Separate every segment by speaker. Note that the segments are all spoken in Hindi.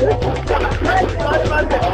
Speaker 1: Warte,
Speaker 2: warte.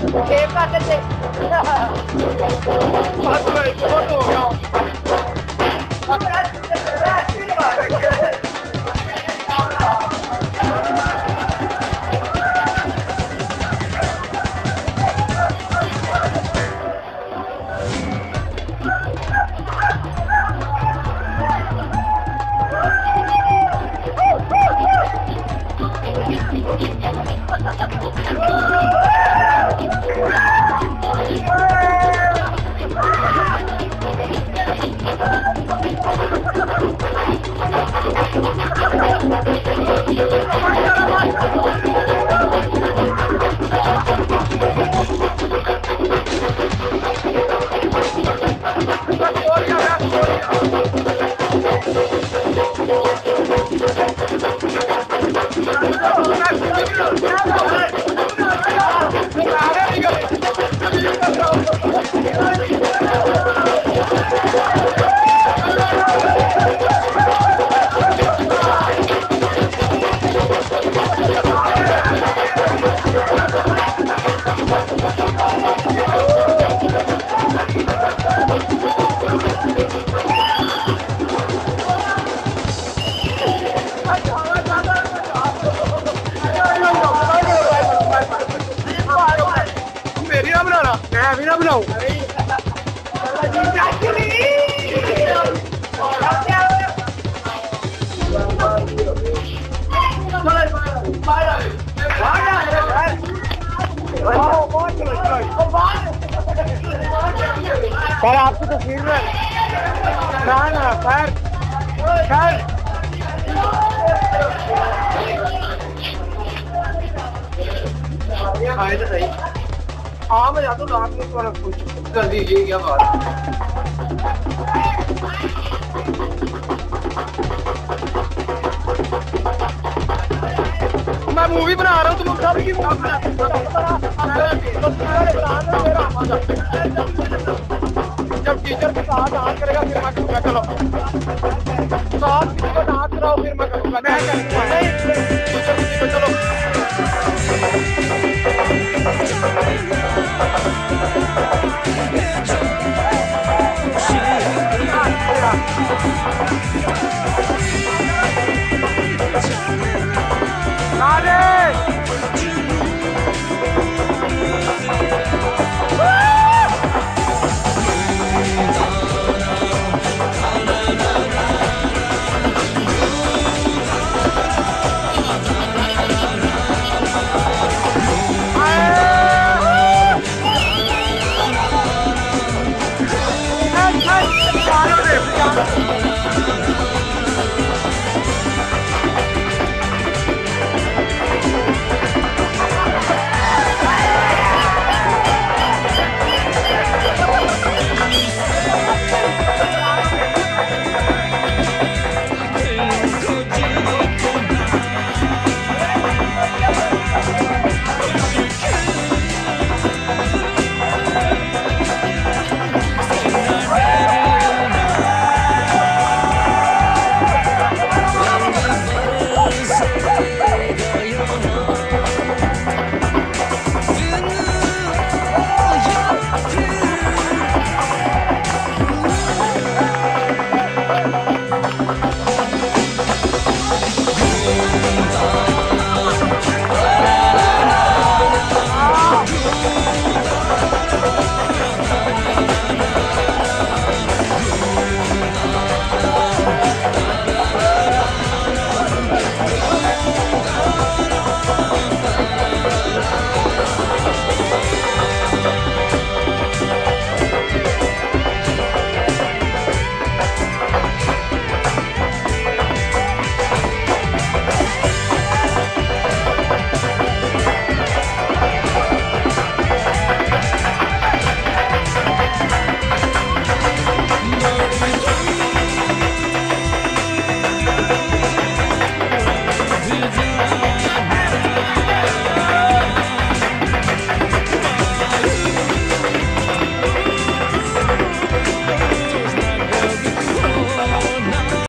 Speaker 2: सेब Thank you. ना बनाऊँ सर आपकी तस्वीर में ना ना सर सर आए तो सही। हाँ मैं जाता हूँ रात में थोड़ा कुछ कर दीजिए क्या बात मैं मूवी बना रहा हूँ तुम सब की जब टीचर के साथ डांस करेगा फिर मैं करूँगा चलो साथ को डांस कराओ फिर मैं करूँगा मैं करूँगा Yeah.